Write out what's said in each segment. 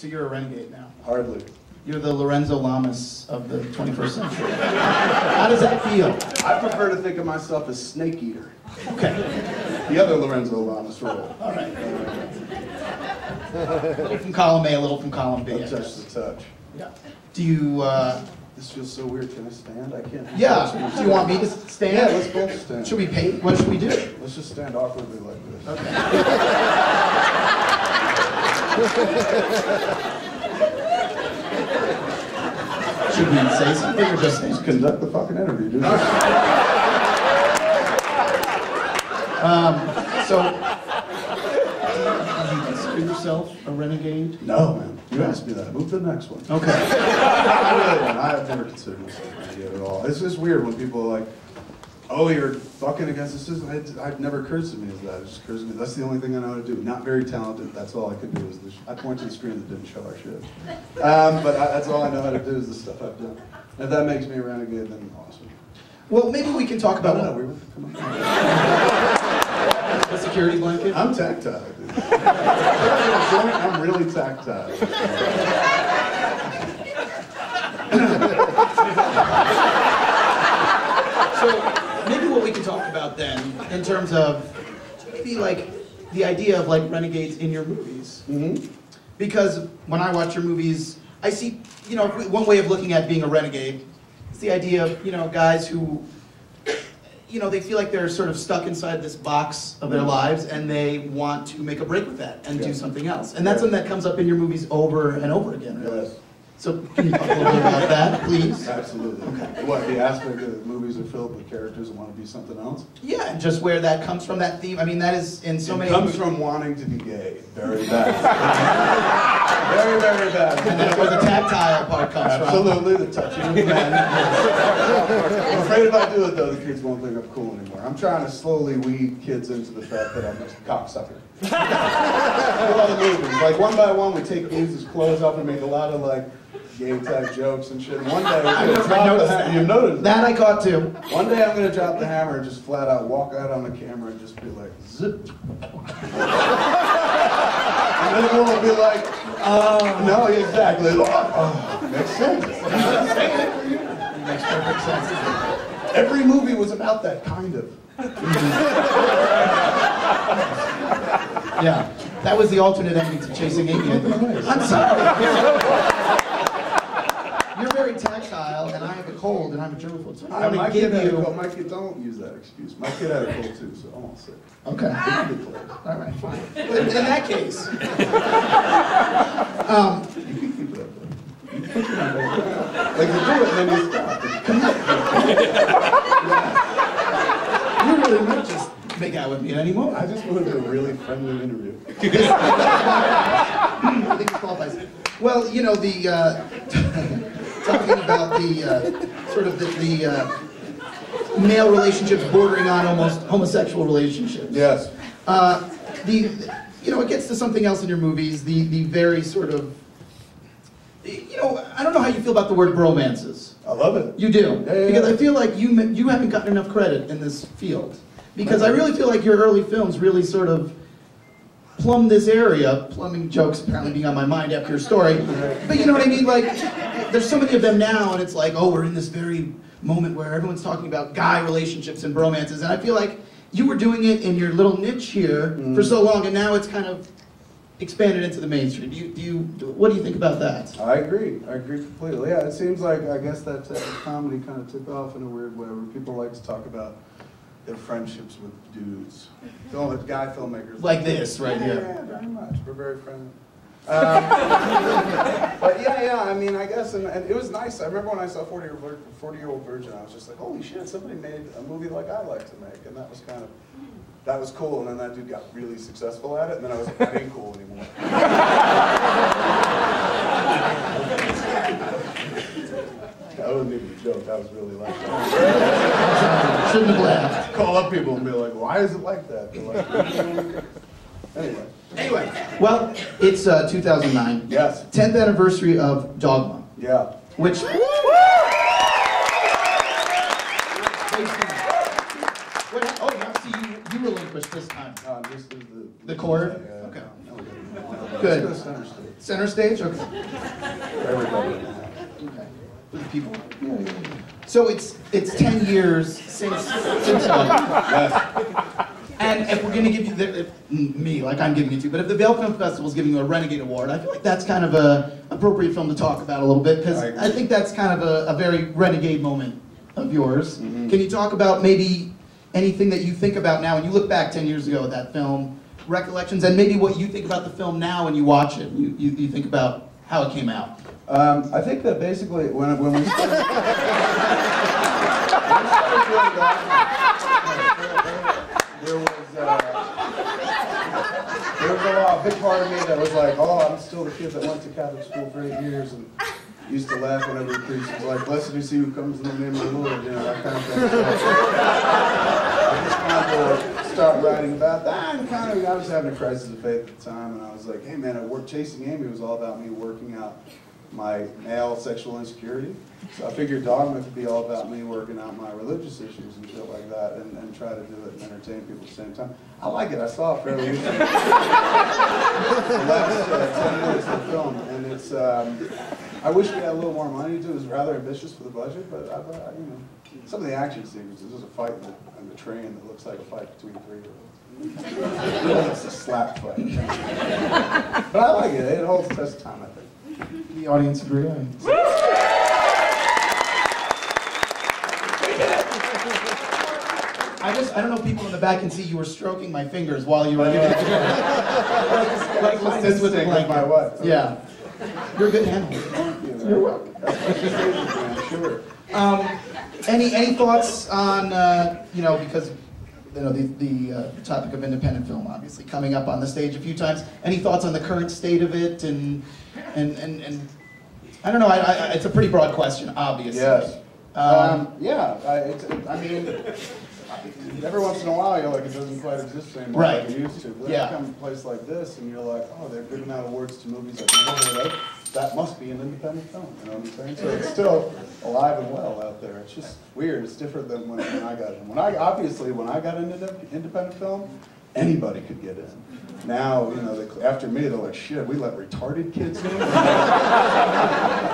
So you're a renegade now. Hardly. You're the Lorenzo Lamas of the 21st century. How does that feel? I prefer to think of myself as Snake Eater. Okay, The other Lorenzo Lamas role. all right. A little from column A, a little from column B. Touch guess. touch. Yeah. Do you, uh, This feels so weird. Can I stand? I can't. yeah, do you want me to stand? Yeah, let's both stand. Should we pay, what should we do? Let's just stand awkwardly like this. Okay. Should we say something or just Just conduct the fucking interview, dude. Um, so, do you consider yourself a renegade? No, man. You asked me that. Move to the next one. Okay. I really don't. I have never considered myself a renegade at all. It's just weird when people are like, oh, you're fucking against the system. It, it never occurs to me as that. It just occurs to me that's the only thing I know how to do. Not very talented. That's all I could do. Is the sh- I point to the screen that didn't show our shit. Um, but I, that's all I know how to do is the stuff I've done. If that makes me a renegade, then awesome. Well, maybe we can talk No, about no, no, we were, come on. the security blanket. I'm tactile, dude. I'm really tactile. So maybe what we can talk about then, in terms of maybe like the idea of like renegades in your movies. Mm-hmm. Because when I watch your movies, I see, you know, one way of looking at being a renegade is the idea of, you know, guys who, you know, they feel like they're sort of stuck inside this box of their lives and they want to make a break with that and do something else. And that's something that comes up in your movies over and over again, really. Yes. So can you talk a little bit about that, please? Absolutely. What, the aspect of the movies are filled with characters that want to be something else? Yeah, and just where that comes from, that theme. I mean, that is in so it many. It comes from wanting to be gay. Very bad. very, very bad. And that's where the tactile part comes from. Absolutely, the touching of men. I'm afraid if I do it though, the kids won't think I'm cool anymore. I'm trying to slowly weed kids into the fact that I'm a cocksucker. a lot of movies, like one by one, we take dudes' clothes off and make a lot of like gay type jokes and shit. And one day we're gonna drop the hammer. You noticed That I caught too. One day I'm gonna drop the hammer and just flat out walk out on the camera and just be like, zip. and then will be like, oh, no, exactly. Oh, makes sense. Makes perfect sense. Every movie was about that, kind of. Yeah, that was the alternate ending to Chasing Amy. I'm sorry. You're very tactile, and I have a cold, and I'm a germaphobe. So I, I'm going to give you. cold. My kid, don't use that excuse. My kid had a cold too, so I'm all sick. Okay. It can be close. All right, fine. In, in that case, You can keep it up though. You put your hand over. Like you do it and then you stop. you really might just make out with me anymore. I just want to do a really friendly interview. I think it qualifies. Well, you know, the, uh, talking about the, uh, sort of the, the uh, male relationships bordering on almost homosexual relationships. Yes. Uh, the, you know, it gets to something else in your movies, the, the very sort of, you know, I don't know how you feel about the word bromances. I love it. You do, Yeah, yeah, because I feel like you you haven't gotten enough credit in this field. Because I really feel like your early films really sort of plumb this area. Plumbing jokes apparently being on my mind after your story, but you know what I mean. Like, there's so many of them now, and it's like, oh, we're in this very moment where everyone's talking about guy relationships and bromances, and I feel like you were doing it in your little niche here for so long, and now it's kind of expanded into the mainstream. Do you, do you, what do you think about that? I agree. I agree completely. Yeah, it seems like I guess that uh, comedy kind of took off in a weird way where people like to talk about their friendships with dudes. Film, guy filmmakers. Like this right yeah, here. Yeah, very much. We're very friendly. Um, yeah, yeah. I mean, I guess, and, and it was nice. I remember when I saw 40 year, 40 year old virgin, I was just like, holy shit! Somebody made a movie like I like to make, and that was kind of. That was cool, and then that dude got really successful at it, and then I was like, that ain't cool anymore. That wasn't even a joke. That was really like that. Shouldn't have laughed. Call up people and be like, why is it like that? They're like, anyway. Anyway, well, it's uh, 2009. Yes. 10th anniversary of Dogma, Yeah. which. What, oh, now you, you relinquished this time. Uh, this is the, The cord? Yeah, Okay. yeah. No, we got it. Good. Let's go center stage. Center stage? Okay. Everybody. Okay. For the people. Yeah, yeah, yeah. So it's it's ten years since since then. Yes. And if we're gonna give you the, if, me, like I'm giving it to you, but if the Vail Film Festival is giving you a Renegade Award, I feel like that's kind of a appropriate film to talk about a little bit because I. I think that's kind of a, a very renegade moment of yours. Mhm. Can you talk about maybe anything that you think about now when you look back ten years ago at that film, recollections, and maybe what you think about the film now when you watch it, you you, you think about how it came out. Um, I think that basically when, when we started, when we started doing that, there was uh, there was a lot, a big part of me that was like, oh, I'm still the kid that went to Catholic school for eight years and used to laugh whenever the priest was like, blessed is he who comes in the name of the Lord, you know, that kind of thing. I just wanted to start writing about that. And kind of, I was having a crisis of faith at the time, and I was like, hey man, at work, Chasing Amy was all about me working out my male sexual insecurity. So I figured Dogma could be all about me working out my religious issues and shit like that, and, and try to do it and entertain people at the same time. I like it. I saw it fairly recently. the last uh, 10 minutes of the film, and it's. Um, I wish we had a little more money to do. It was rather ambitious for the budget, but I, I, you know, some of the action sequences. There's a fight in the, in the train that looks like a fight between three year olds. it's a slap fight. but I like it. It holds test time, I think. The audience agree. I- I just, I don't know if people in the back can see you were stroking my fingers while you were doing it. Like, like this with Instinct my wife. Yeah. You're a good handler. you. You're welcome. Sure. Um, any, any thoughts on, uh, you know, because, you know, the, the uh, topic of independent film obviously coming up on the stage a few times. Any thoughts on the current state of it and, and, and, and I don't know, I, I, it's a pretty broad question, obviously. Yes. Um, Um, yeah, I, it's, I mean, every once in a while, you're like, it doesn't quite exist anymore Right. like it used to. But then Yeah. you come to a place like this, and you're like, oh, they're giving out awards to movies I've never heard of. That must be an independent film, you know what I'm saying? So it's still alive and well out there. It's just weird. It's different than when, when I got in. When I, obviously, when I got into independent film, anybody could get in. Now, you know, they, after me, they're like, shit, we let retarded kids in?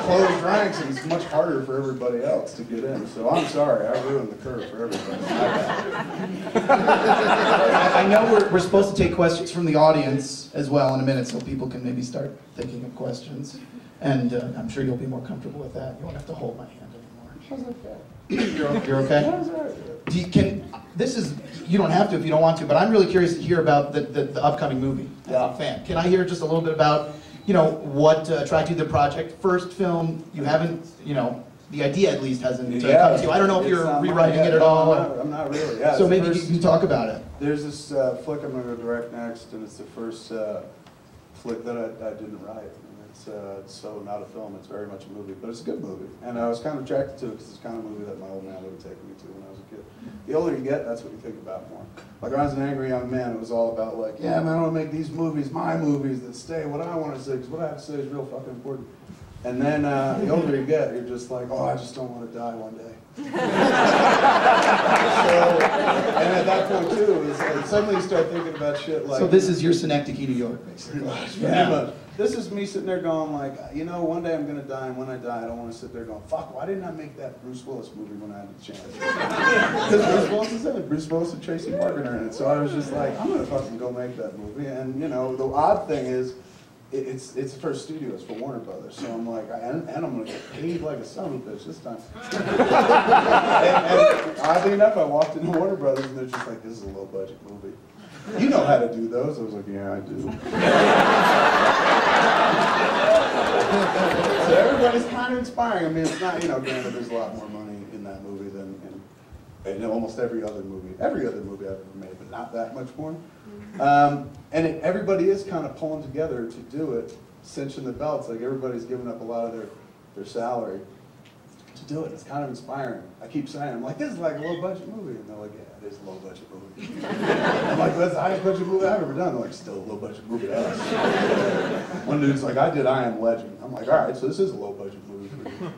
closed ranks and it's much harder for everybody else to get in. So I'm sorry, I ruined the curve for everybody. I I know we're, we're supposed to take questions from the audience as well in a minute, so people can maybe start thinking of questions. And uh, I'm sure you'll be more comfortable with that. You won't have to hold my hand anymore. You're, you're okay? Do you, can, this is, you don't have to if you don't want to, but I'm really curious to hear about the, the, the upcoming movie as Yeah. a fan. Can I hear just a little bit about, you know, what uh, attracted you to the project? First film, you haven't, you know, the idea at least hasn't uh, come to you. I don't know if you're rewriting it at all. I'm not, I'm not really, yeah. So maybe you can talk about it. There's this uh, flick I'm gonna direct next, and it's the first uh, flick that I, I didn't write. And it's, uh, it's so not a film, it's very much a movie, but it's a good movie. And I was kind of attracted to it because it's the kind of movie that my old man would have taken me to when I was a kid. The older you get, that's what you think about more. Like when I was an angry young man, it was all about like, yeah, man, I want to make these movies, my movies that stay what I want to say, because what I have to say is real fucking important. And then uh, the older you get, you're just like, oh, I just don't want to die one day. So, and at that point too, is like, suddenly you start thinking about shit like. So this is your Synecdoche, New York, basically. Pretty much. This is me sitting there going like, you know, one day I'm gonna die, and when I die, I don't want to sit there going, fuck, why didn't I make that Bruce Willis movie when I had the chance? Because Bruce Willis is in it. Bruce Willis and Tracy Morgan are in it. So I was just like, I'm gonna fucking go make that movie. And you know, the odd thing is, it, it's it's for studios for Warner Brothers. So I'm like, and, and I'm gonna get paid like a son of a bitch this time. and, and oddly enough, I walked into Warner Brothers and they're just like, this is a low budget movie. You know how to do those. I was like, yeah, I do. so everybody's kind of inspiring. I mean, it's not, you know, granted, there's a lot more money in that movie than in, in almost every other movie, every other movie I've ever made, but not that much more. Um, and it, everybody is kind of pulling together to do it, cinching the belts. Like everybody's giving up a lot of their, their salary to do it. It's kind of inspiring. I keep saying, I'm like, this is like a low budget movie. And they're like, yeah, it is a low budget movie. I'm like, that's the highest budget movie I've ever done. They're like, still a low budget movie to us. One dude's like, I did I Am Legend. I'm like, all right, so this is a low budget movie for you.